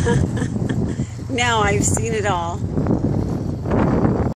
now I've seen it all.